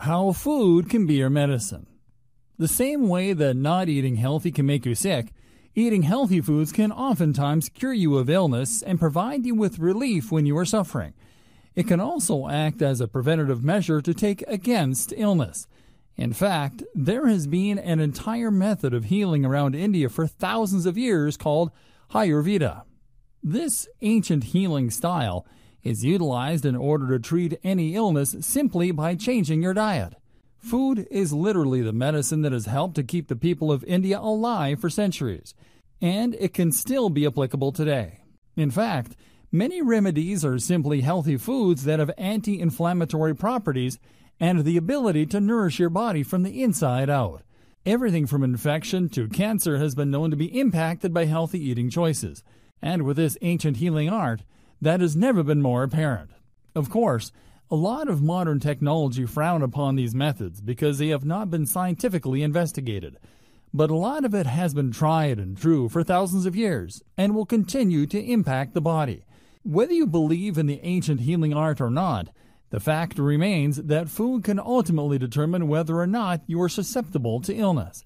How food can be your medicine. The same way that not eating healthy can make you sick, eating healthy foods can oftentimes cure you of illness and provide you with relief when you are suffering. It can also act as a preventative measure to take against illness. In fact, there has been an entire method of healing around India for thousands of years called Ayurveda. This ancient healing style is utilized in order to treat any illness simply by changing your diet. Food is literally the medicine that has helped to keep the people of India alive for centuries, and it can still be applicable today. In fact, many remedies are simply healthy foods that have anti inflammatory properties and the ability to nourish your body from the inside out. Everything from infection to cancer has been known to be impacted by healthy eating choices. And with this ancient healing art, that has never been more apparent. Of course, a lot of modern technology frown upon these methods because they have not been scientifically investigated. But a lot of it has been tried and true for thousands of years and will continue to impact the body. Whether you believe in the ancient healing art or not, the fact remains that food can ultimately determine whether or not you are susceptible to illness.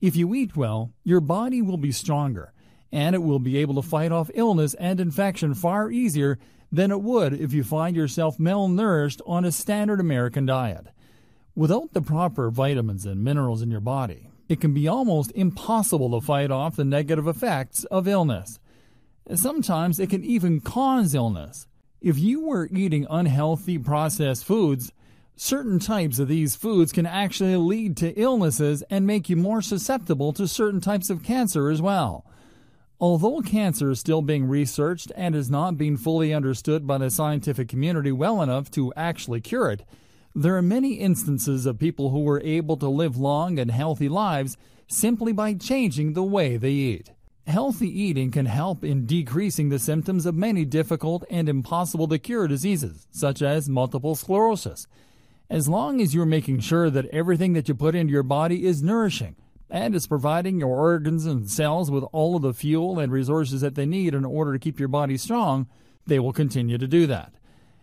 If you eat well, your body will be stronger and it will be able to fight off illness and infection far easier than it would if you find yourself malnourished on a standard American diet. Without the proper vitamins and minerals in your body, it can be almost impossible to fight off the negative effects of illness. Sometimes it can even cause illness. If you were eating unhealthy processed foods, certain types of these foods can actually lead to illnesses and make you more susceptible to certain types of cancer as well. Although cancer is still being researched and is not being fully understood by the scientific community well enough to actually cure it, there are many instances of people who were able to live long and healthy lives simply by changing the way they eat. Healthy eating can help in decreasing the symptoms of many difficult and impossible to cure diseases, such as multiple sclerosis. As long as you're making sure that everything that you put into your body is nourishing, and is providing your organs and cells with all of the fuel and resources that they need in order to keep your body strong, they will continue to do that.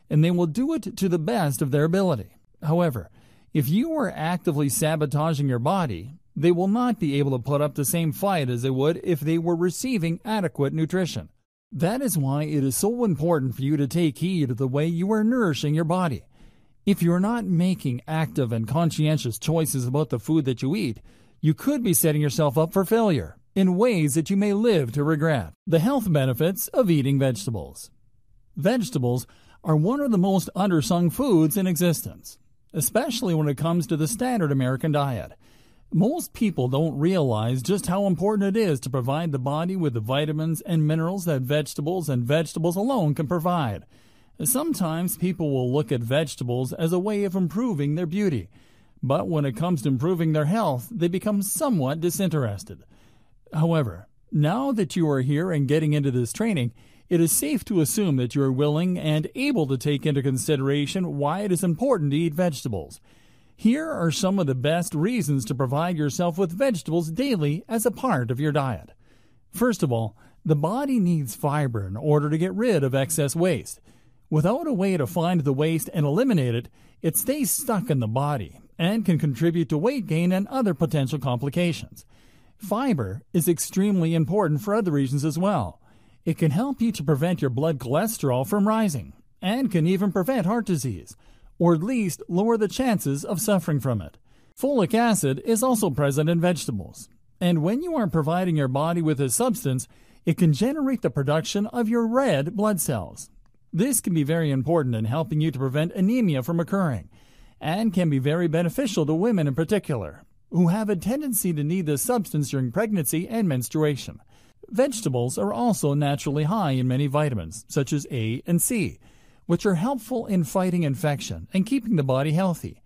And they will do it to the best of their ability. However, if you are actively sabotaging your body, they will not be able to put up the same fight as they would if they were receiving adequate nutrition. That is why it is so important for you to take heed of the way you are nourishing your body. If you are not making active and conscientious choices about the food that you eat, you could be setting yourself up for failure in ways that you may live to regret. The health benefits of eating vegetables. Vegetables are one of the most undersung foods in existence, especially when it comes to the standard American diet. Most people don't realize just how important it is to provide the body with the vitamins and minerals that vegetables and vegetables alone can provide. Sometimes people will look at vegetables as a way of improving their beauty but when it comes to improving their health, they become somewhat disinterested. However, now that you are here and getting into this training, it is safe to assume that you are willing and able to take into consideration why it is important to eat vegetables. Here are some of the best reasons to provide yourself with vegetables daily as a part of your diet. First of all, the body needs fiber in order to get rid of excess waste. Without a way to find the waste and eliminate it, it stays stuck in the body and can contribute to weight gain and other potential complications. Fiber is extremely important for other reasons as well. It can help you to prevent your blood cholesterol from rising and can even prevent heart disease, or at least lower the chances of suffering from it. Folic acid is also present in vegetables, and when you are providing your body with this substance, it can generate the production of your red blood cells. This can be very important in helping you to prevent anemia from occurring and can be very beneficial to women in particular, who have a tendency to need this substance during pregnancy and menstruation. Vegetables are also naturally high in many vitamins, such as A and C, which are helpful in fighting infection and keeping the body healthy.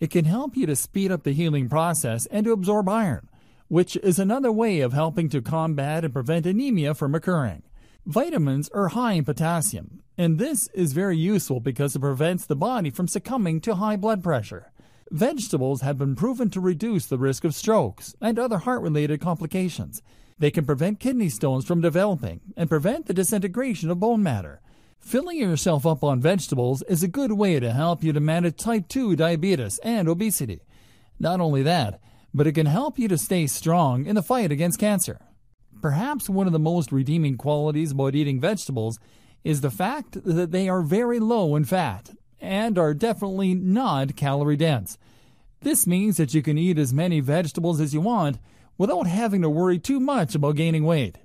It can help you to speed up the healing process and to absorb iron, which is another way of helping to combat and prevent anemia from occurring. Vitamins are high in potassium, and this is very useful because it prevents the body from succumbing to high blood pressure. Vegetables have been proven to reduce the risk of strokes and other heart related complications. They can prevent kidney stones from developing and prevent the disintegration of bone matter. Filling yourself up on vegetables is a good way to help you to manage type 2 diabetes and obesity. Not only that, but it can help you to stay strong in the fight against cancer. Perhaps one of the most redeeming qualities about eating vegetables is the fact that they are very low in fat and are definitely not calorie dense. This means that you can eat as many vegetables as you want without having to worry too much about gaining weight.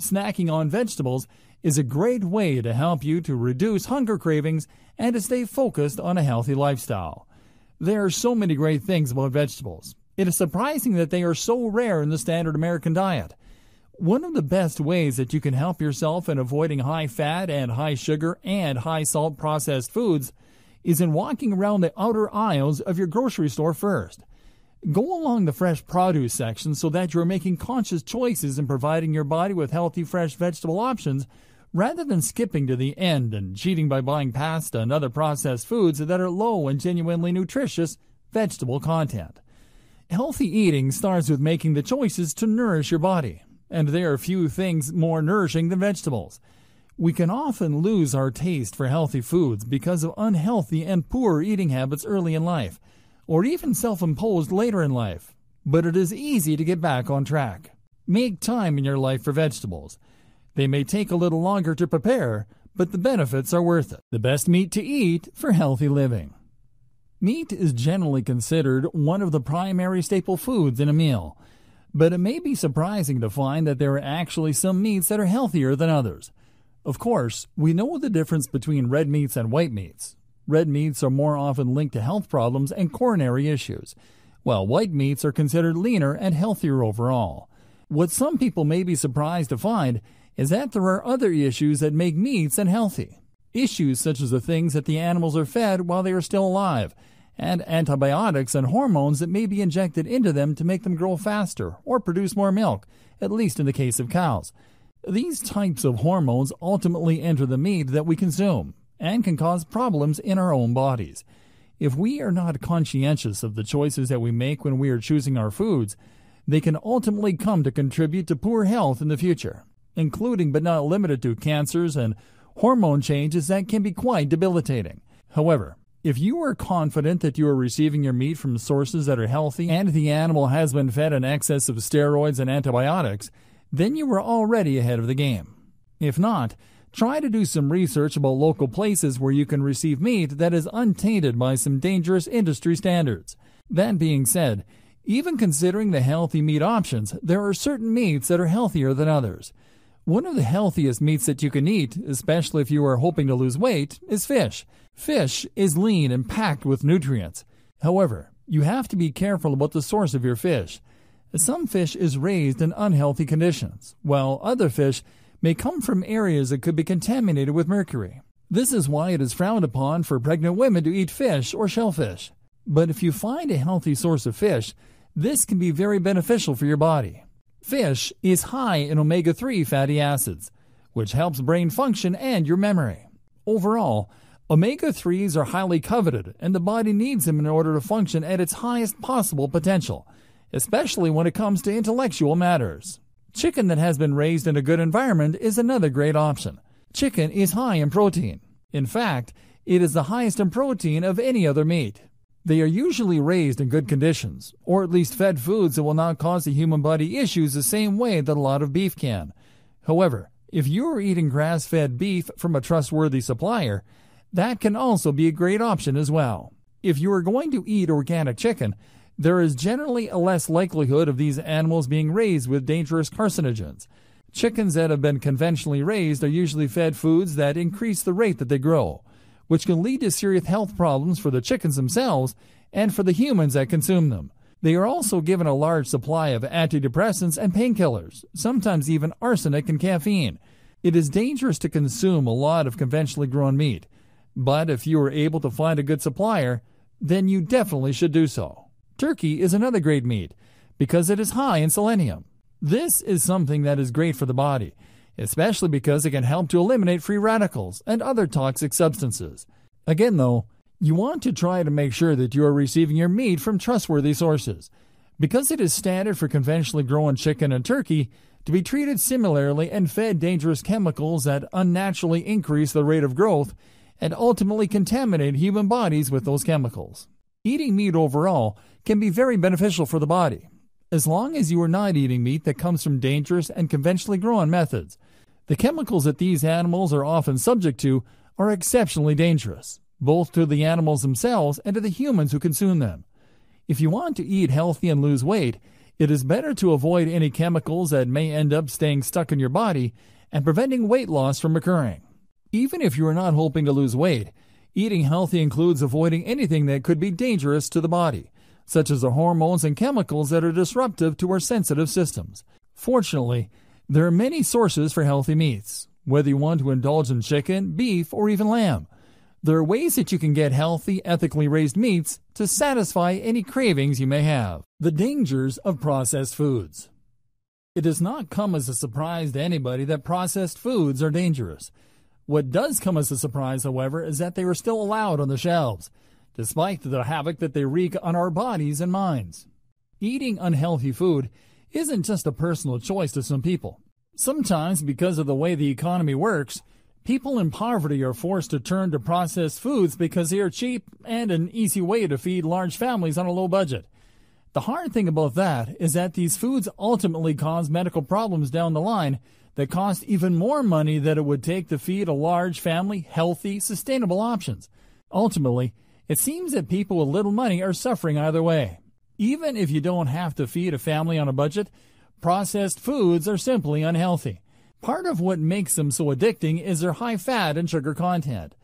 Snacking on vegetables is a great way to help you to reduce hunger cravings and to stay focused on a healthy lifestyle. There are so many great things about vegetables. It is surprising that they are so rare in the standard American diet. One of the best ways that you can help yourself in avoiding high fat and high sugar and high salt processed foods is in walking around the outer aisles of your grocery store first. Go along the fresh produce section so that you're making conscious choices in providing your body with healthy fresh vegetable options rather than skipping to the end and cheating by buying pasta and other processed foods that are low in genuinely nutritious vegetable content. Healthy eating starts with making the choices to nourish your body, and there are few things more nourishing than vegetables. We can often lose our taste for healthy foods because of unhealthy and poor eating habits early in life, or even self imposed later in life. But it is easy to get back on track. Make time in your life for vegetables. They may take a little longer to prepare, but the benefits are worth it. The best meat to eat for healthy living. Meat is generally considered one of the primary staple foods in a meal, but it may be surprising to find that there are actually some meats that are healthier than others. Of course, we know the difference between red meats and white meats. Red meats are more often linked to health problems and coronary issues, while white meats are considered leaner and healthier overall. What some people may be surprised to find is that there are other issues that make meats unhealthy. Issues such as the things that the animals are fed while they are still alive, and antibiotics and hormones that may be injected into them to make them grow faster or produce more milk, at least in the case of cows. These types of hormones ultimately enter the meat that we consume and can cause problems in our own bodies. If we are not conscientious of the choices that we make when we are choosing our foods, they can ultimately come to contribute to poor health in the future including but not limited to cancers and hormone changes that can be quite debilitating. However, if you are confident that you are receiving your meat from sources that are healthy and the animal has been fed an excess of steroids and antibiotics, then you are already ahead of the game. If not, try to do some research about local places where you can receive meat that is untainted by some dangerous industry standards. That being said, even considering the healthy meat options, there are certain meats that are healthier than others. One of the healthiest meats that you can eat, especially if you are hoping to lose weight, is fish. Fish is lean and packed with nutrients. However, you have to be careful about the source of your fish. Some fish is raised in unhealthy conditions, while other fish may come from areas that could be contaminated with mercury. This is why it is frowned upon for pregnant women to eat fish or shellfish. But if you find a healthy source of fish, this can be very beneficial for your body. Fish is high in omega 3 fatty acids, which helps brain function and your memory. Overall, omega 3s are highly coveted, and the body needs them in order to function at its highest possible potential, especially when it comes to intellectual matters. Chicken that has been raised in a good environment is another great option. Chicken is high in protein. In fact, it is the highest in protein of any other meat. They are usually raised in good conditions, or at least fed foods that will not cause the human body issues the same way that a lot of beef can. However, if you are eating grass fed beef from a trustworthy supplier, that can also be a great option as well. If you are going to eat organic chicken, there is generally a less likelihood of these animals being raised with dangerous carcinogens. Chickens that have been conventionally raised are usually fed foods that increase the rate that they grow which can lead to serious health problems for the chickens themselves and for the humans that consume them. They are also given a large supply of antidepressants and painkillers, sometimes even arsenic and caffeine. It is dangerous to consume a lot of conventionally grown meat, but if you are able to find a good supplier, then you definitely should do so. Turkey is another great meat because it is high in selenium. This is something that is great for the body especially because it can help to eliminate free radicals and other toxic substances. Again, though, you want to try to make sure that you are receiving your meat from trustworthy sources. Because it is standard for conventionally grown chicken and turkey, to be treated similarly and fed dangerous chemicals that unnaturally increase the rate of growth and ultimately contaminate human bodies with those chemicals. Eating meat overall can be very beneficial for the body, as long as you are not eating meat that comes from dangerous and conventionally grown methods. The chemicals that these animals are often subject to are exceptionally dangerous, both to the animals themselves and to the humans who consume them. If you want to eat healthy and lose weight, it is better to avoid any chemicals that may end up staying stuck in your body and preventing weight loss from occurring. Even if you are not hoping to lose weight, eating healthy includes avoiding anything that could be dangerous to the body, such as the hormones and chemicals that are disruptive to our sensitive systems. Fortunately, there are many sources for healthy meats, whether you want to indulge in chicken, beef, or even lamb. There are ways that you can get healthy, ethically raised meats to satisfy any cravings you may have. The dangers of processed foods. It does not come as a surprise to anybody that processed foods are dangerous. What does come as a surprise, however, is that they are still allowed on the shelves, despite the havoc that they wreak on our bodies and minds. Eating unhealthy food isn't just a personal choice to some people. Sometimes, because of the way the economy works, People in poverty are forced to turn to processed foods because they are cheap and an easy way to feed large families on a low budget. The hard thing about that is that these foods ultimately cause medical problems down the line that cost even more money than it would take to feed a large family healthy, sustainable options. Ultimately, it seems that people with little money are suffering either way. Even if you don't have to feed a family on a budget, processed foods are simply unhealthy. Part of what makes them so addicting is their high fat and sugar content.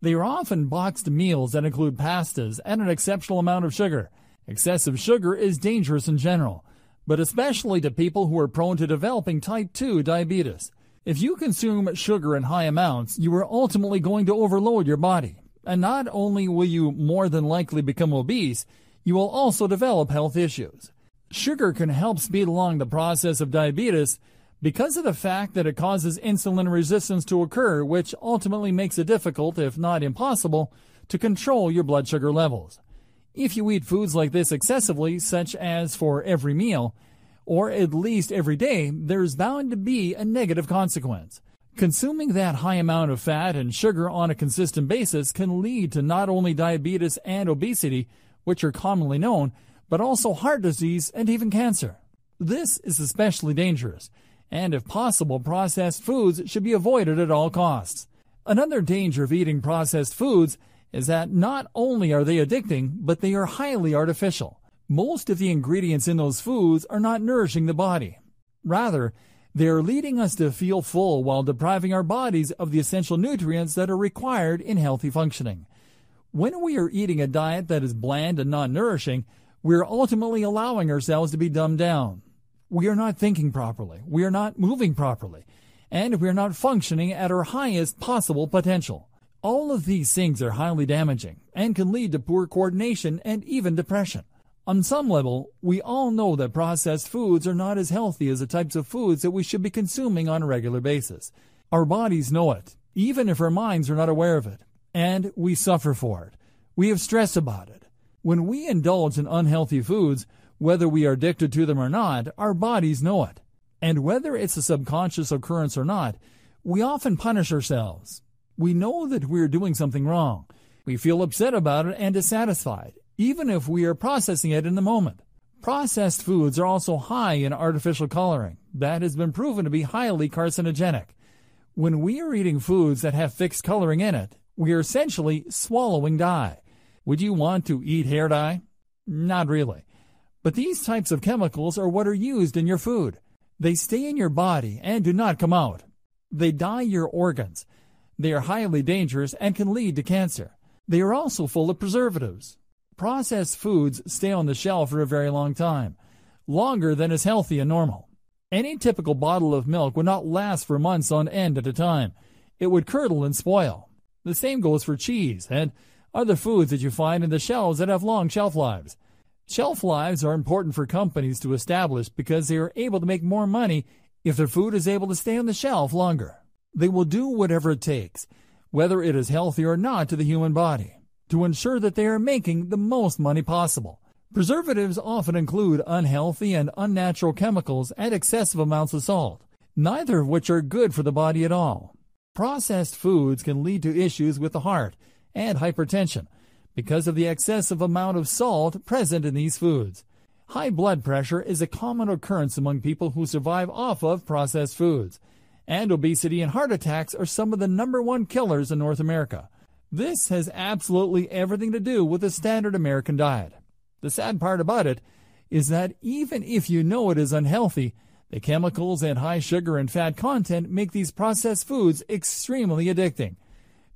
They are often boxed meals that include pastas and an exceptional amount of sugar. Excessive sugar is dangerous in general, but especially to people who are prone to developing type 2 diabetes. If you consume sugar in high amounts, you are ultimately going to overload your body. And not only will you more than likely become obese, you will also develop health issues. Sugar can help speed along the process of diabetes because of the fact that it causes insulin resistance to occur, which ultimately makes it difficult, if not impossible, to control your blood sugar levels. If you eat foods like this excessively, such as for every meal, or at least every day, there's bound to be a negative consequence. Consuming that high amount of fat and sugar on a consistent basis can lead to not only diabetes and obesity, which are commonly known, but also heart disease and even cancer. This is especially dangerous and if possible, processed foods should be avoided at all costs. Another danger of eating processed foods is that not only are they addicting, but they are highly artificial. Most of the ingredients in those foods are not nourishing the body. Rather, they are leading us to feel full while depriving our bodies of the essential nutrients that are required in healthy functioning. When we are eating a diet that is bland and non nourishing, we are ultimately allowing ourselves to be dumbed down we are not thinking properly, we are not moving properly, and we are not functioning at our highest possible potential. All of these things are highly damaging and can lead to poor coordination and even depression. On some level, we all know that processed foods are not as healthy as the types of foods that we should be consuming on a regular basis. Our bodies know it, even if our minds are not aware of it, and we suffer for it. We have stress about it. When we indulge in unhealthy foods, whether we are addicted to them or not, our bodies know it. And whether it's a subconscious occurrence or not, we often punish ourselves. We know that we're doing something wrong. We feel upset about it and dissatisfied, even if we are processing it in the moment. Processed foods are also high in artificial coloring. That has been proven to be highly carcinogenic. When we are eating foods that have fixed coloring in it, we are essentially swallowing dye. Would you want to eat hair dye? Not really. But these types of chemicals are what are used in your food. They stay in your body and do not come out. They dye your organs. They are highly dangerous and can lead to cancer. They are also full of preservatives. Processed foods stay on the shelf for a very long time, longer than is healthy and normal. Any typical bottle of milk would not last for months on end at a time. It would curdle and spoil. The same goes for cheese and other foods that you find in the shelves that have long shelf lives. Shelf lives are important for companies to establish because they are able to make more money if their food is able to stay on the shelf longer. They will do whatever it takes, whether it is healthy or not to the human body, to ensure that they are making the most money possible. Preservatives often include unhealthy and unnatural chemicals and excessive amounts of salt, neither of which are good for the body at all. Processed foods can lead to issues with the heart and hypertension because of the excessive amount of salt present in these foods. High blood pressure is a common occurrence among people who survive off of processed foods, and obesity and heart attacks are some of the number one killers in North America. This has absolutely everything to do with the standard American diet. The sad part about it is that even if you know it is unhealthy, the chemicals and high sugar and fat content make these processed foods extremely addicting.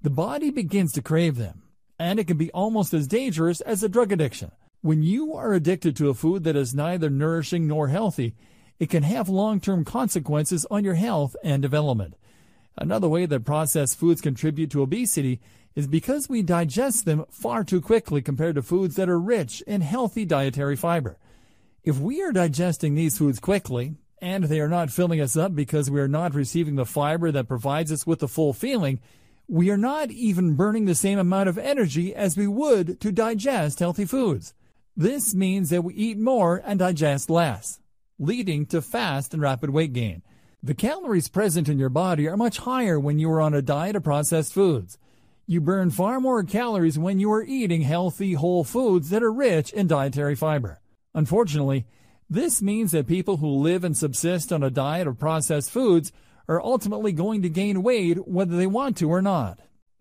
The body begins to crave them, and it can be almost as dangerous as a drug addiction. When you are addicted to a food that is neither nourishing nor healthy, it can have long term consequences on your health and development. Another way that processed foods contribute to obesity is because we digest them far too quickly compared to foods that are rich in healthy dietary fiber. If we are digesting these foods quickly, and they are not filling us up because we are not receiving the fiber that provides us with the full feeling, we are not even burning the same amount of energy as we would to digest healthy foods. This means that we eat more and digest less, leading to fast and rapid weight gain. The calories present in your body are much higher when you are on a diet of processed foods. You burn far more calories when you are eating healthy, whole foods that are rich in dietary fiber. Unfortunately, this means that people who live and subsist on a diet of processed foods are ultimately going to gain weight whether they want to or not.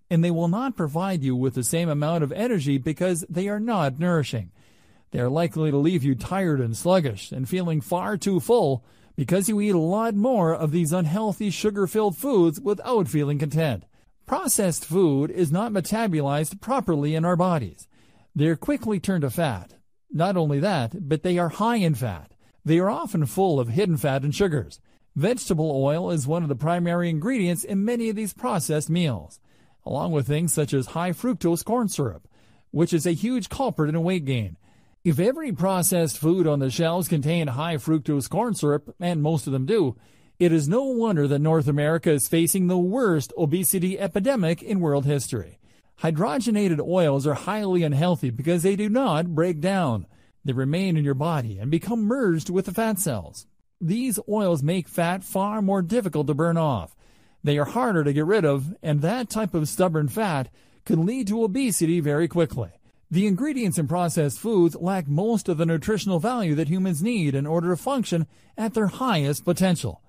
And they will not provide you with the same amount of energy because they are not nourishing. They are likely to leave you tired and sluggish and feeling far too full because you eat a lot more of these unhealthy sugar filled foods without feeling content. Processed food is not metabolized properly in our bodies. They are quickly turned to fat. Not only that, but they are high in fat. They are often full of hidden fat and sugars. Vegetable oil is one of the primary ingredients in many of these processed meals, along with things such as high fructose corn syrup, which is a huge culprit in weight gain. If every processed food on the shelves contained high fructose corn syrup, and most of them do, it is no wonder that North America is facing the worst obesity epidemic in world history. Hydrogenated oils are highly unhealthy because they do not break down. They remain in your body and become merged with the fat cells. These oils make fat far more difficult to burn off. They are harder to get rid of, and that type of stubborn fat can lead to obesity very quickly. The ingredients in processed foods lack most of the nutritional value that humans need in order to function at their highest potential.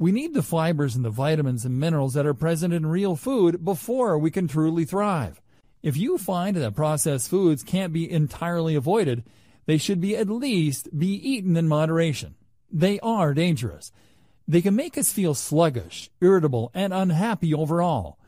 We need the fibers and the vitamins and minerals that are present in real food before we can truly thrive. If you find that processed foods can't be entirely avoided, they should be at least be eaten in moderation. They are dangerous. They can make us feel sluggish, irritable, and unhappy overall.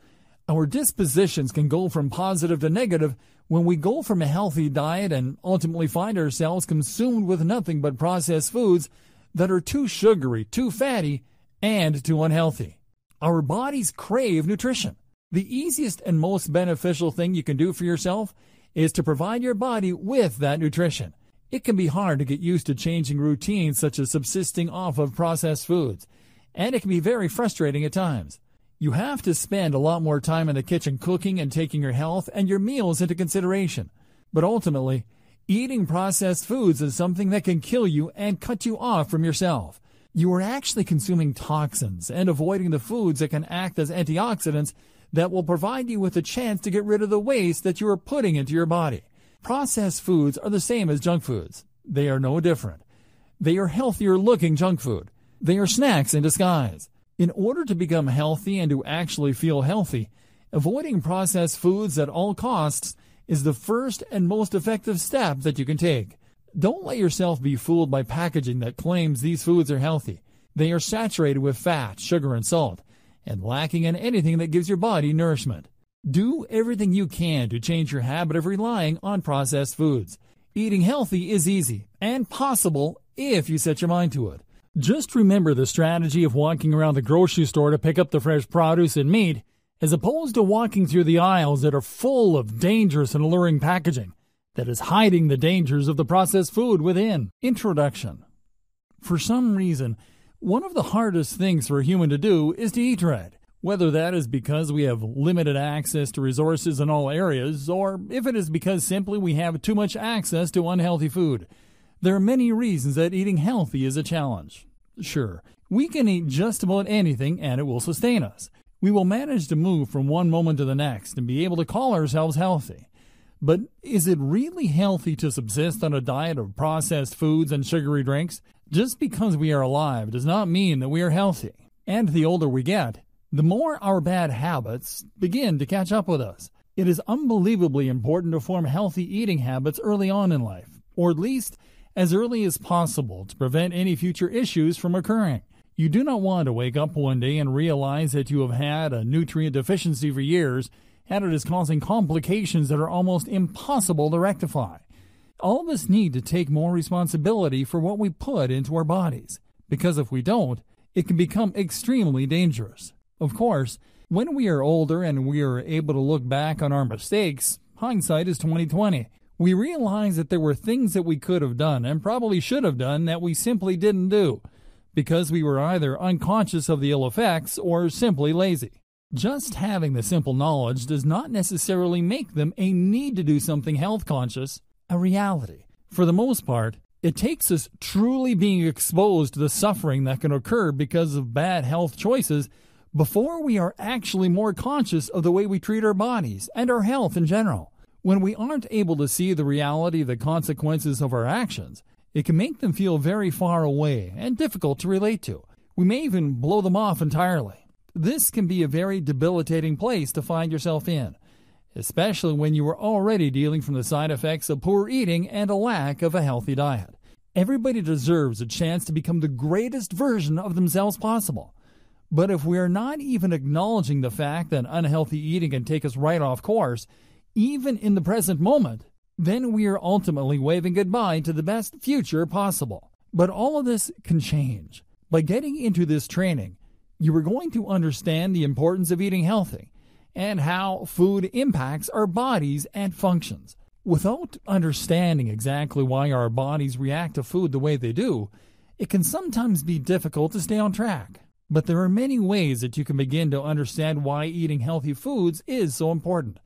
Our dispositions can go from positive to negative when we go from a healthy diet and ultimately find ourselves consumed with nothing but processed foods that are too sugary, too fatty, and too unhealthy. Our bodies crave nutrition. The easiest and most beneficial thing you can do for yourself is to provide your body with that nutrition. It can be hard to get used to changing routines such as subsisting off of processed foods, and it can be very frustrating at times. You have to spend a lot more time in the kitchen cooking and taking your health and your meals into consideration. But ultimately, eating processed foods is something that can kill you and cut you off from yourself you are actually consuming toxins and avoiding the foods that can act as antioxidants that will provide you with a chance to get rid of the waste that you are putting into your body. Processed foods are the same as junk foods. They are no different. They are healthier looking junk food. They are snacks in disguise. In order to become healthy and to actually feel healthy, avoiding processed foods at all costs is the first and most effective step that you can take. Don't let yourself be fooled by packaging that claims these foods are healthy. They are saturated with fat, sugar, and salt, and lacking in anything that gives your body nourishment. Do everything you can to change your habit of relying on processed foods. Eating healthy is easy and possible if you set your mind to it. Just remember the strategy of walking around the grocery store to pick up the fresh produce and meat, as opposed to walking through the aisles that are full of dangerous and alluring packaging that is hiding the dangers of the processed food within. Introduction For some reason, one of the hardest things for a human to do is to eat right. Whether that is because we have limited access to resources in all areas, or if it is because simply we have too much access to unhealthy food, there are many reasons that eating healthy is a challenge. Sure, we can eat just about anything and it will sustain us. We will manage to move from one moment to the next and be able to call ourselves healthy. But is it really healthy to subsist on a diet of processed foods and sugary drinks? Just because we are alive does not mean that we are healthy. And the older we get, the more our bad habits begin to catch up with us. It is unbelievably important to form healthy eating habits early on in life, or at least as early as possible to prevent any future issues from occurring. You do not want to wake up one day and realize that you have had a nutrient deficiency for years and it is causing complications that are almost impossible to rectify. All of us need to take more responsibility for what we put into our bodies, because if we don't, it can become extremely dangerous. Of course, when we are older and we are able to look back on our mistakes, hindsight is 2020. We realize that there were things that we could have done and probably should have done that we simply didn't do because we were either unconscious of the ill effects or simply lazy. Just having the simple knowledge does not necessarily make them a need to do something health conscious a reality. For the most part, it takes us truly being exposed to the suffering that can occur because of bad health choices before we are actually more conscious of the way we treat our bodies and our health in general. When we aren't able to see the reality of the consequences of our actions, it can make them feel very far away and difficult to relate to. We may even blow them off entirely. This can be a very debilitating place to find yourself in, especially when you are already dealing from the side effects of poor eating and a lack of a healthy diet. Everybody deserves a chance to become the greatest version of themselves possible. But if we are not even acknowledging the fact that unhealthy eating can take us right off course, even in the present moment, then we are ultimately waving goodbye to the best future possible. But all of this can change. By getting into this training, you are going to understand the importance of eating healthy and how food impacts our bodies and functions. Without understanding exactly why our bodies react to food the way they do, it can sometimes be difficult to stay on track. But there are many ways that you can begin to understand why eating healthy foods is so important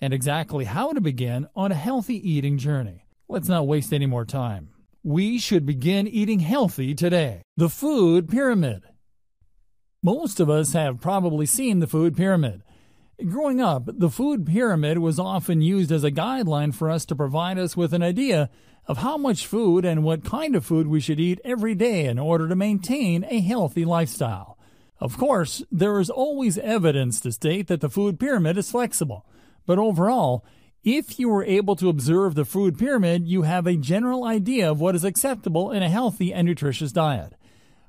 and exactly how to begin on a healthy eating journey. Let's not waste any more time. We should begin eating healthy today. The Food Pyramid. Most of us have probably seen the food pyramid. Growing up, the food pyramid was often used as a guideline for us to provide us with an idea of how much food and what kind of food we should eat every day in order to maintain a healthy lifestyle. Of course, there is always evidence to state that the food pyramid is flexible. But overall, if you were able to observe the food pyramid, you have a general idea of what is acceptable in a healthy and nutritious diet.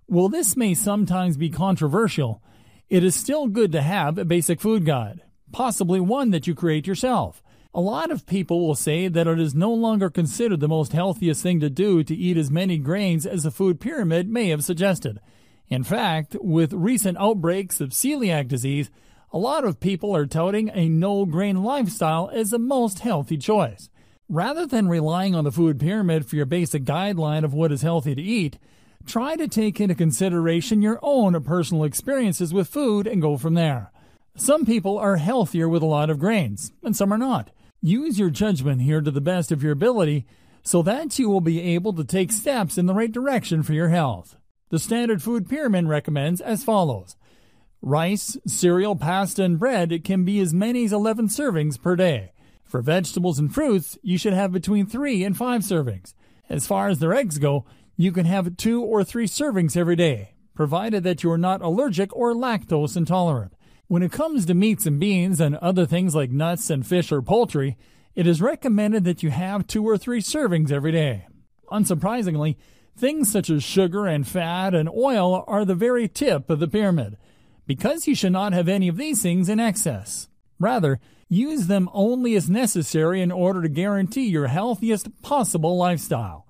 While this may sometimes be controversial, it is still good to have a basic food guide, possibly one that you create yourself. A lot of people will say that it is no longer considered the most healthiest thing to do to eat as many grains as the food pyramid may have suggested. In fact, with recent outbreaks of celiac disease, a lot of people are touting a no grain lifestyle as the most healthy choice. Rather than relying on the food pyramid for your basic guideline of what is healthy to eat, try to take into consideration your own personal experiences with food and go from there. Some people are healthier with a lot of grains, and some are not. Use your judgment here to the best of your ability so that you will be able to take steps in the right direction for your health. The Standard Food Pyramid recommends as follows Rice, cereal, pasta, and bread can be as many as 11 servings per day. For vegetables and fruits, you should have between 3 and 5 servings. As far as their eggs go, you can have 2 or 3 servings every day, provided that you are not allergic or lactose intolerant. When it comes to meats and beans and other things like nuts and fish or poultry, it is recommended that you have 2 or 3 servings every day. Unsurprisingly, things such as sugar and fat and oil are the very tip of the pyramid because you should not have any of these things in excess. Rather, use them only as necessary in order to guarantee your healthiest possible lifestyle.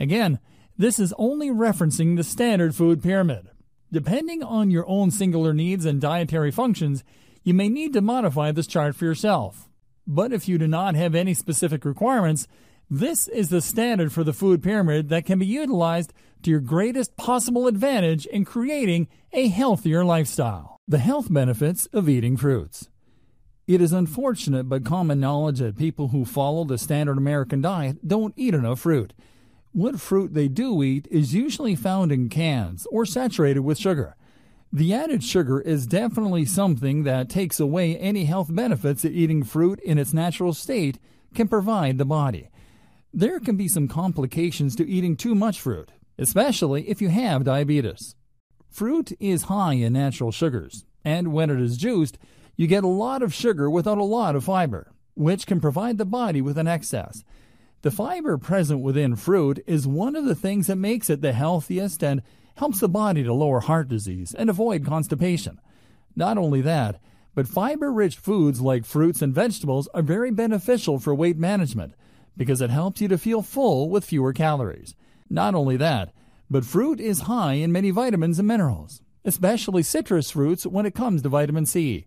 Again, this is only referencing the standard food pyramid. Depending on your own singular needs and dietary functions, you may need to modify this chart for yourself. But if you do not have any specific requirements, this is the standard for the food pyramid that can be utilized to your greatest possible advantage in creating a healthier lifestyle. The health benefits of eating fruits. It is unfortunate but common knowledge that people who follow the standard American diet don't eat enough fruit. What fruit they do eat is usually found in cans or saturated with sugar. The added sugar is definitely something that takes away any health benefits that eating fruit in its natural state can provide the body. There can be some complications to eating too much fruit, especially if you have diabetes. Fruit is high in natural sugars, and when it is juiced, you get a lot of sugar without a lot of fiber, which can provide the body with an excess. The fiber present within fruit is one of the things that makes it the healthiest and helps the body to lower heart disease and avoid constipation. Not only that, but fiber rich foods like fruits and vegetables are very beneficial for weight management because it helps you to feel full with fewer calories. Not only that, but fruit is high in many vitamins and minerals, especially citrus fruits when it comes to vitamin C.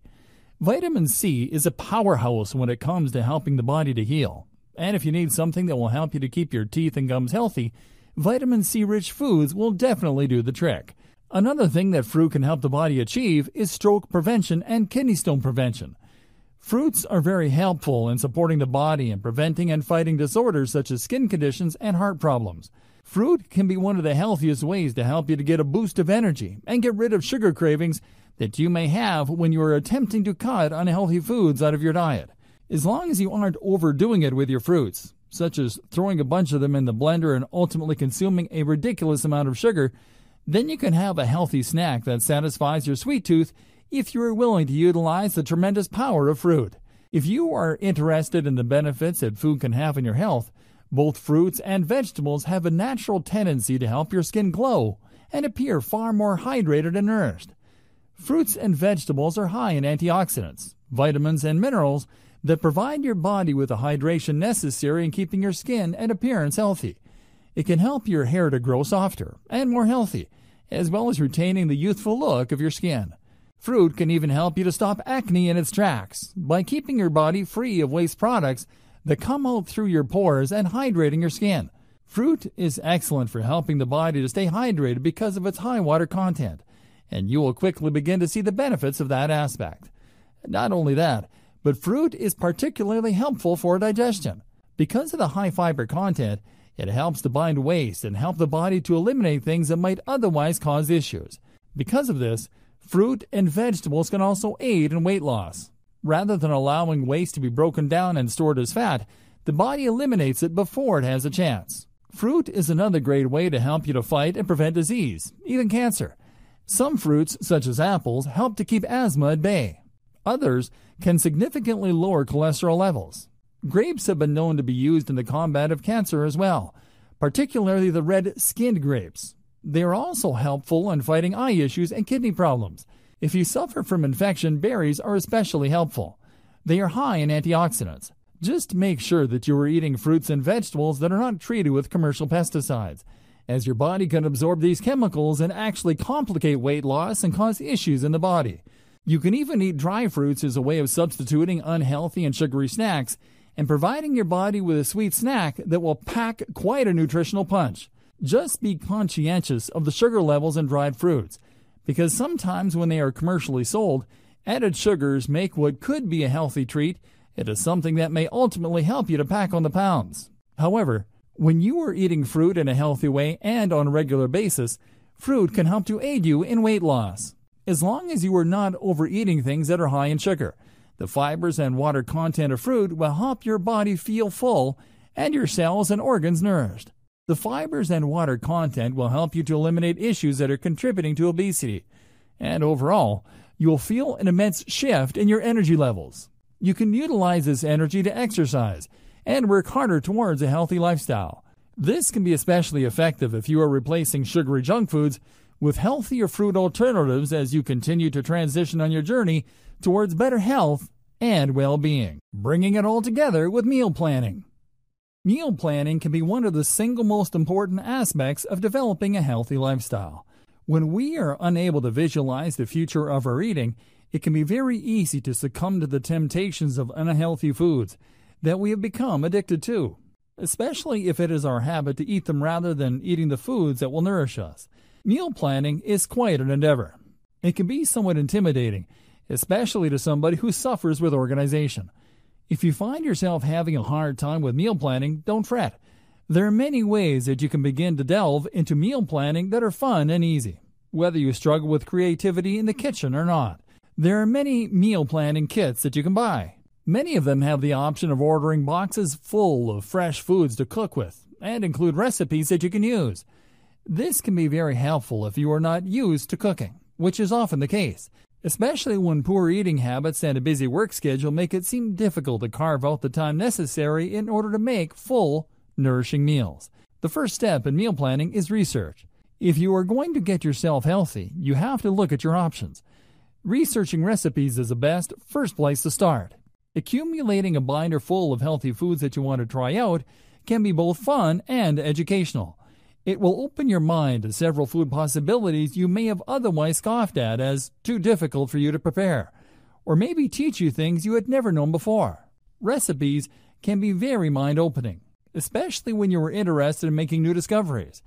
Vitamin C is a powerhouse when it comes to helping the body to heal. And if you need something that will help you to keep your teeth and gums healthy, vitamin C rich foods will definitely do the trick. Another thing that fruit can help the body achieve is stroke prevention and kidney stone prevention. Fruits are very helpful in supporting the body and preventing and fighting disorders such as skin conditions and heart problems. Fruit can be one of the healthiest ways to help you to get a boost of energy and get rid of sugar cravings that you may have when you are attempting to cut unhealthy foods out of your diet. As long as you aren't overdoing it with your fruits, such as throwing a bunch of them in the blender and ultimately consuming a ridiculous amount of sugar, then you can have a healthy snack that satisfies your sweet tooth if you are willing to utilize the tremendous power of fruit. If you are interested in the benefits that food can have in your health, both fruits and vegetables have a natural tendency to help your skin glow and appear far more hydrated and nourished. Fruits and vegetables are high in antioxidants, vitamins, and minerals that provide your body with the hydration necessary in keeping your skin and appearance healthy. It can help your hair to grow softer and more healthy, as well as retaining the youthful look of your skin. Fruit can even help you to stop acne in its tracks by keeping your body free of waste products that come out through your pores and hydrating your skin. Fruit is excellent for helping the body to stay hydrated because of its high water content and you will quickly begin to see the benefits of that aspect. Not only that, but fruit is particularly helpful for digestion. Because of the high fiber content, it helps to bind waste and help the body to eliminate things that might otherwise cause issues. Because of this, fruit and vegetables can also aid in weight loss. Rather than allowing waste to be broken down and stored as fat, the body eliminates it before it has a chance. Fruit is another great way to help you to fight and prevent disease, even cancer. Some fruits, such as apples, help to keep asthma at bay. Others can significantly lower cholesterol levels. Grapes have been known to be used in the combat of cancer as well, particularly the red skinned grapes. They are also helpful in fighting eye issues and kidney problems. If you suffer from infection, berries are especially helpful. They are high in antioxidants. Just make sure that you are eating fruits and vegetables that are not treated with commercial pesticides as your body can absorb these chemicals and actually complicate weight loss and cause issues in the body. You can even eat dry fruits as a way of substituting unhealthy and sugary snacks and providing your body with a sweet snack that will pack quite a nutritional punch. Just be conscientious of the sugar levels in dried fruits, because sometimes when they are commercially sold, added sugars make what could be a healthy treat into something that may ultimately help you to pack on the pounds. However, when you are eating fruit in a healthy way and on a regular basis, fruit can help to aid you in weight loss. As long as you are not overeating things that are high in sugar, the fibers and water content of fruit will help your body feel full and your cells and organs nourished. The fibers and water content will help you to eliminate issues that are contributing to obesity. And overall, you'll feel an immense shift in your energy levels. You can utilize this energy to exercise and work harder towards a healthy lifestyle. This can be especially effective if you are replacing sugary junk foods with healthier fruit alternatives as you continue to transition on your journey towards better health and well being. Bringing it all together with meal planning. Meal planning can be one of the single most important aspects of developing a healthy lifestyle. When we are unable to visualize the future of our eating, it can be very easy to succumb to the temptations of unhealthy foods that we have become addicted to, especially if it is our habit to eat them rather than eating the foods that will nourish us. Meal planning is quite an endeavor. It can be somewhat intimidating, especially to somebody who suffers with organization. If you find yourself having a hard time with meal planning, don't fret. There are many ways that you can begin to delve into meal planning that are fun and easy, whether you struggle with creativity in the kitchen or not. There are many meal planning kits that you can buy. Many of them have the option of ordering boxes full of fresh foods to cook with and include recipes that you can use. This can be very helpful if you are not used to cooking, which is often the case, especially when poor eating habits and a busy work schedule make it seem difficult to carve out the time necessary in order to make full, nourishing meals. The first step in meal planning is research. If you are going to get yourself healthy, you have to look at your options. Researching recipes is the best first place to start. Accumulating a binder full of healthy foods that you want to try out can be both fun and educational. It will open your mind to several food possibilities you may have otherwise scoffed at as too difficult for you to prepare, or maybe teach you things you had never known before. Recipes can be very mind opening, especially when you are interested in making new discoveries.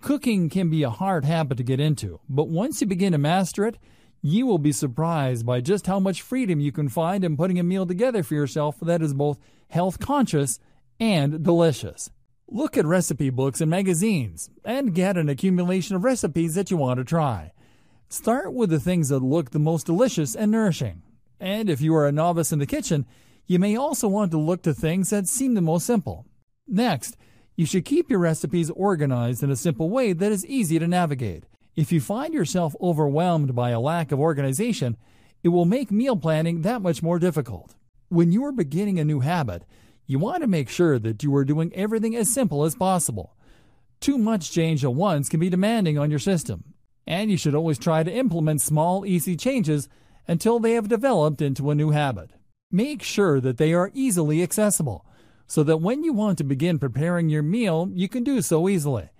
Cooking can be a hard habit to get into, but once you begin to master it, you will be surprised by just how much freedom you can find in putting a meal together for yourself that is both health conscious and delicious. Look at recipe books and magazines and get an accumulation of recipes that you want to try. Start with the things that look the most delicious and nourishing. And if you are a novice in the kitchen, you may also want to look to things that seem the most simple. Next, you should keep your recipes organized in a simple way that is easy to navigate. If you find yourself overwhelmed by a lack of organization, it will make meal planning that much more difficult. When you are beginning a new habit, you want to make sure that you are doing everything as simple as possible. Too much change at once can be demanding on your system, and you should always try to implement small, easy changes until they have developed into a new habit. Make sure that they are easily accessible so that when you want to begin preparing your meal, you can do so easily.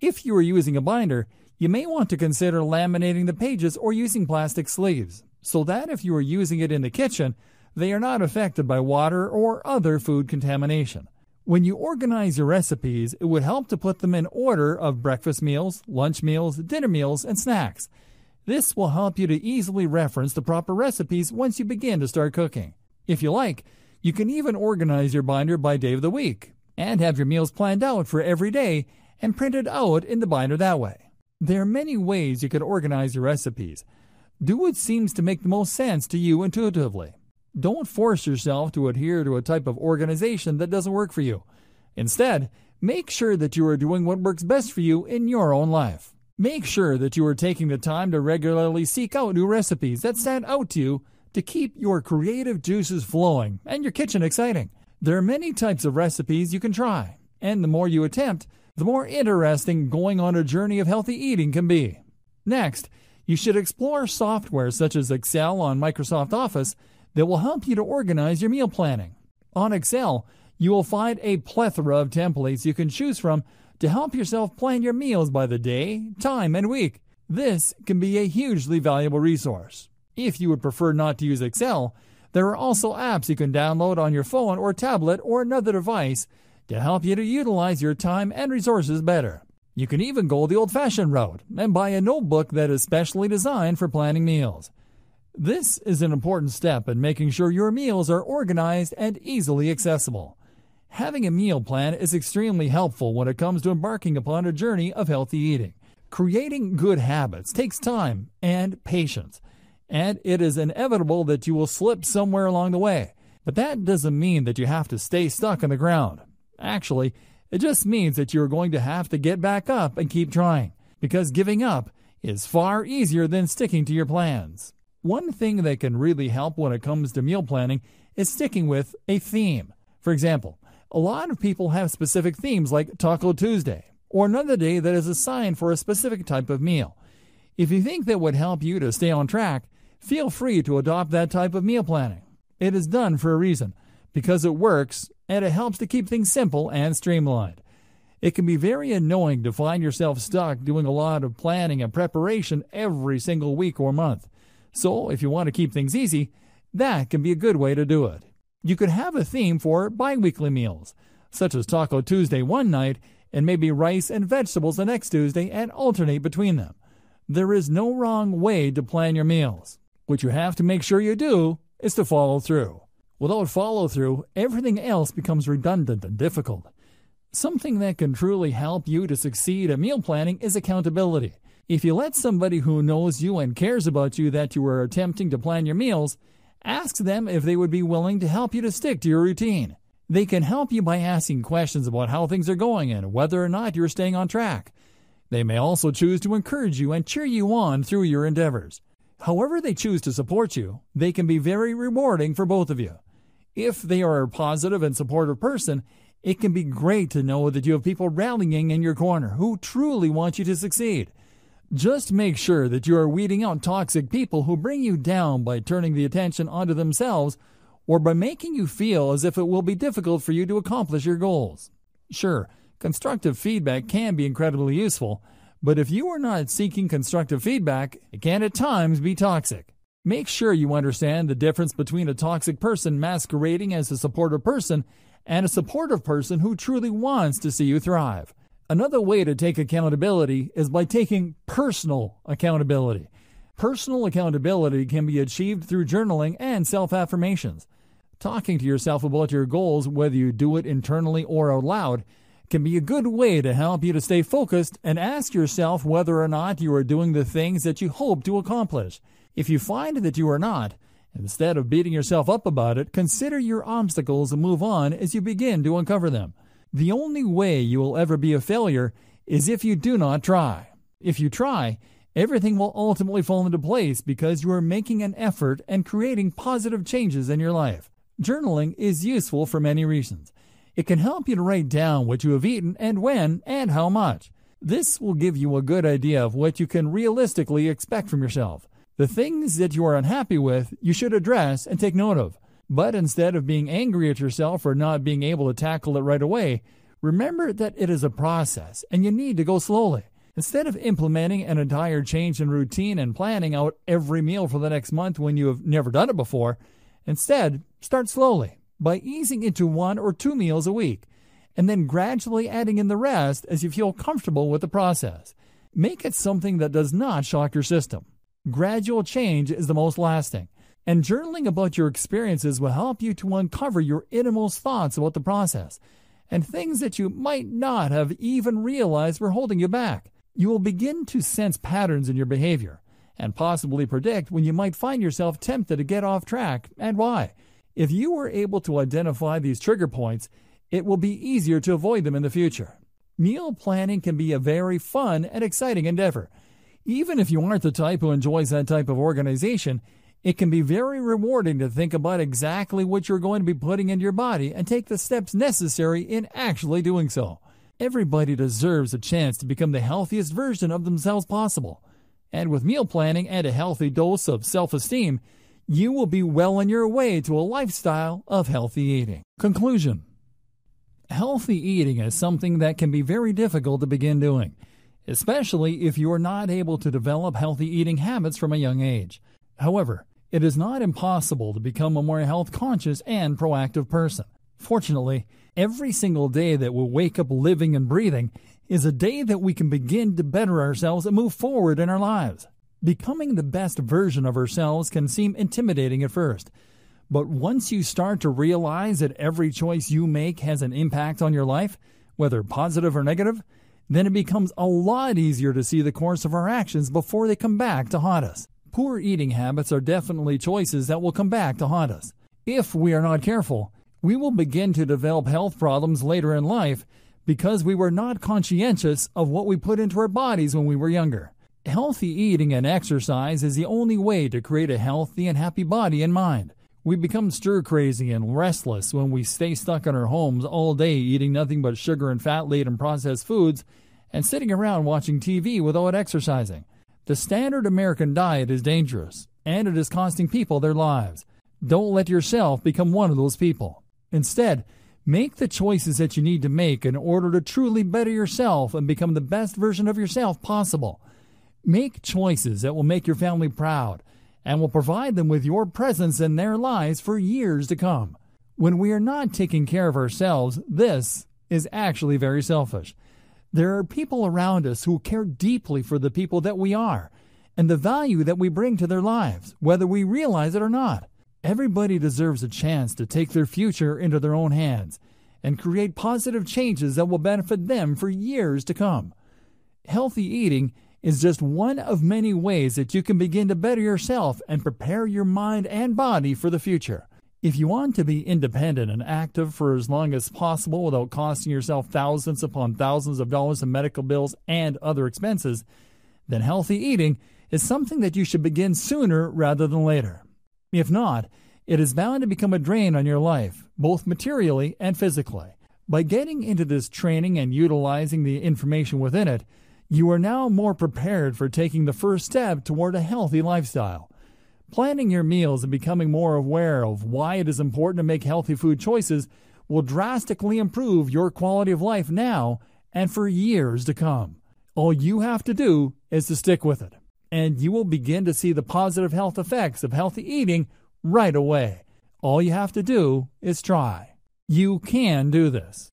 If you are using a binder, you may want to consider laminating the pages or using plastic sleeves, so that if you are using it in the kitchen, they are not affected by water or other food contamination. When you organize your recipes, it would help to put them in order of breakfast meals, lunch meals, dinner meals, and snacks. This will help you to easily reference the proper recipes once you begin to start cooking. If you like, you can even organize your binder by day of the week and have your meals planned out for every day and printed out in the binder that way. There are many ways you can organize your recipes. Do what seems to make the most sense to you intuitively. Don't force yourself to adhere to a type of organization that doesn't work for you. Instead, make sure that you are doing what works best for you in your own life. Make sure that you are taking the time to regularly seek out new recipes that stand out to you to keep your creative juices flowing and your kitchen exciting. There are many types of recipes you can try, and the more you attempt, the more interesting going on a journey of healthy eating can be. Next, you should explore software such as Excel on Microsoft Office that will help you to organize your meal planning. On Excel, you will find a plethora of templates you can choose from to help yourself plan your meals by the day, time, and week. This can be a hugely valuable resource. If you would prefer not to use Excel, there are also apps you can download on your phone or tablet or another device to help you to utilize your time and resources better. You can even go the old fashioned route and buy a notebook that is specially designed for planning meals. This is an important step in making sure your meals are organized and easily accessible. Having a meal plan is extremely helpful when it comes to embarking upon a journey of healthy eating. Creating good habits takes time and patience, and it is inevitable that you will slip somewhere along the way. But that doesn't mean that you have to stay stuck on the ground. Actually, it just means that you're going to have to get back up and keep trying, because giving up is far easier than sticking to your plans. One thing that can really help when it comes to meal planning is sticking with a theme. For example, a lot of people have specific themes like Taco Tuesday or another day that is assigned for a specific type of meal. If you think that would help you to stay on track, feel free to adopt that type of meal planning. It is done for a reason, because it works and it helps to keep things simple and streamlined. It can be very annoying to find yourself stuck doing a lot of planning and preparation every single week or month. So, if you want to keep things easy, that can be a good way to do it. You could have a theme for bi weekly meals, such as Taco Tuesday one night and maybe rice and vegetables the next Tuesday and alternate between them. there is no wrong way to plan your meals. What you have to make sure you do is to follow through. Without follow through, everything else becomes redundant and difficult. Something that can truly help you to succeed at meal planning is accountability. If you let somebody who knows you and cares about you that you are attempting to plan your meals, ask them if they would be willing to help you to stick to your routine. They can help you by asking questions about how things are going and whether or not you're staying on track. They may also choose to encourage you and cheer you on through your endeavors. However, they choose to support you, they can be very rewarding for both of you. If they are a positive and supportive person, it can be great to know that you have people rallying in your corner who truly want you to succeed. Just make sure that you are weeding out toxic people who bring you down by turning the attention onto themselves or by making you feel as if it will be difficult for you to accomplish your goals. Sure, constructive feedback can be incredibly useful, but if you are not seeking constructive feedback, it can at times be toxic. Make sure you understand the difference between a toxic person masquerading as a supportive person and a supportive person who truly wants to see you thrive. Another way to take accountability is by taking personal accountability. Personal accountability can be achieved through journaling and self affirmations. Talking to yourself about your goals, whether you do it internally or out loud, can be a good way to help you to stay focused and ask yourself whether or not you are doing the things that you hope to accomplish. If you find that you are not, instead of beating yourself up about it, consider your obstacles and move on as you begin to uncover them. The only way you will ever be a failure is if you do not try. If you try, everything will ultimately fall into place because you are making an effort and creating positive changes in your life. Journaling is useful for many reasons. It can help you to write down what you have eaten and when and how much. This will give you a good idea of what you can realistically expect from yourself. The things that you are unhappy with, you should address and take note of. But instead of being angry at yourself for not being able to tackle it right away, remember that it is a process and you need to go slowly. Instead of implementing an entire change in routine and planning out every meal for the next month when you have never done it before, instead, start slowly by easing into one or two meals a week and then gradually adding in the rest as you feel comfortable with the process. Make it something that does not shock your system. Gradual change is the most lasting, and journaling about your experiences will help you to uncover your innermost thoughts about the process and things that you might not have even realized were holding you back. You will begin to sense patterns in your behavior and possibly predict when you might find yourself tempted to get off track and why. If you are able to identify these trigger points, it will be easier to avoid them in the future. Meal planning can be a very fun and exciting endeavor even if you aren't the type who enjoys that type of organization, it can be very rewarding to think about exactly what you're going to be putting into your body and take the steps necessary in actually doing so. Everybody deserves a chance to become the healthiest version of themselves possible. And with meal planning and a healthy dose of self esteem, you will be well on your way to a lifestyle of healthy eating. Conclusion Healthy eating is something that can be very difficult to begin doing especially if you are not able to develop healthy eating habits from a young age. However, it is not impossible to become a more health conscious and proactive person. Fortunately, every single day that we wake up living and breathing is a day that we can begin to better ourselves and move forward in our lives. Becoming the best version of ourselves can seem intimidating at first, but once you start to realize that every choice you make has an impact on your life, whether positive or negative, then it becomes a lot easier to see the course of our actions before they come back to haunt us. Poor eating habits are definitely choices that will come back to haunt us. If we are not careful, we will begin to develop health problems later in life because we were not conscientious of what we put into our bodies when we were younger. Healthy eating and exercise is the only way to create a healthy and happy body and mind. We become stir crazy and restless when we stay stuck in our homes all day eating nothing but sugar and fat laden processed foods and sitting around watching TV without exercising. The standard American diet is dangerous and it is costing people their lives. Don't let yourself become one of those people. Instead, make the choices that you need to make in order to truly better yourself and become the best version of yourself possible. Make choices that will make your family proud and will provide them with your presence in their lives for years to come. When we are not taking care of ourselves, this is actually very selfish. There are people around us who care deeply for the people that we are and the value that we bring to their lives, whether we realize it or not. Everybody deserves a chance to take their future into their own hands and create positive changes that will benefit them for years to come. Healthy eating is just one of many ways that you can begin to better yourself and prepare your mind and body for the future. If you want to be independent and active for as long as possible without costing yourself thousands upon thousands of dollars in medical bills and other expenses, then healthy eating is something that you should begin sooner rather than later. If not, it is bound to become a drain on your life, both materially and physically. By getting into this training and utilizing the information within it, you are now more prepared for taking the first step toward a healthy lifestyle. Planning your meals and becoming more aware of why it is important to make healthy food choices will drastically improve your quality of life now and for years to come. All you have to do is to stick with it, and you will begin to see the positive health effects of healthy eating right away. All you have to do is try. You can do this.